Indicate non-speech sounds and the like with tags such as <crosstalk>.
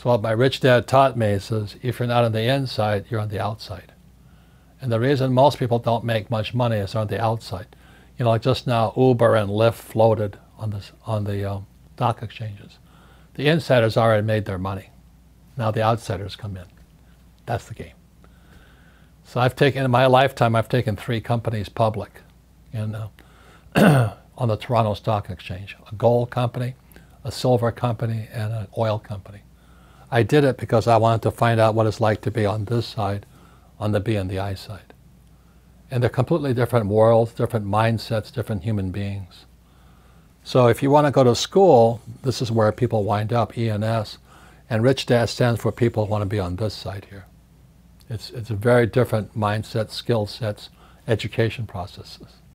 So what my rich dad taught me is if you're not on the inside, you're on the outside. And the reason most people don't make much money is on the outside. You know, like just now, Uber and Lyft floated on, this, on the um, stock exchanges. The insiders already made their money. Now the outsiders come in. That's the game. So I've taken, in my lifetime, I've taken three companies public in, uh, <clears throat> on the Toronto Stock Exchange. A gold company, a silver company, and an oil company. I did it because I wanted to find out what it's like to be on this side, on the B and the I side. And they're completely different worlds, different mindsets, different human beings. So if you want to go to school, this is where people wind up, ENS. And Rich Dad stands for people who want to be on this side here. It's, it's a very different mindset, skill sets, education processes.